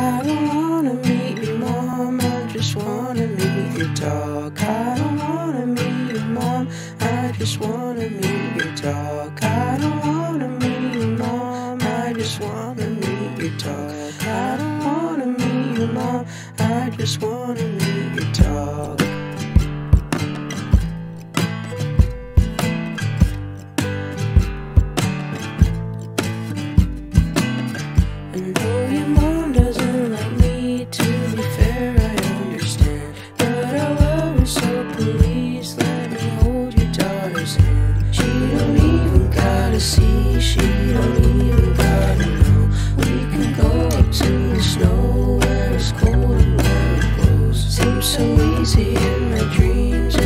I don't wanna meet your mom. I just wanna meet your dog. I don't wanna meet your mom. I just wanna meet your dog. I don't wanna meet your mom. I just wanna meet your dog. I don't wanna meet your mom. I just wanna meet your dog. Just let me hold your daughter's hand. She don't even gotta see, she don't even gotta know. We can go up to the snow where it's cold and where it blows. Seems so easy in my dreams.